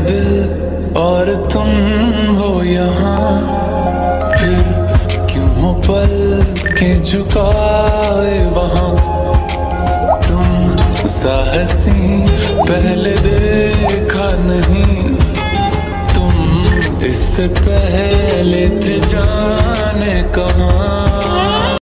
दिल और तुम हो यहाँ। फिर क्यों हो पल के झुकाए वहाँ? तुम साहसी पहले देखा नहीं। तुम इससे पहले थे जाने कहाँ?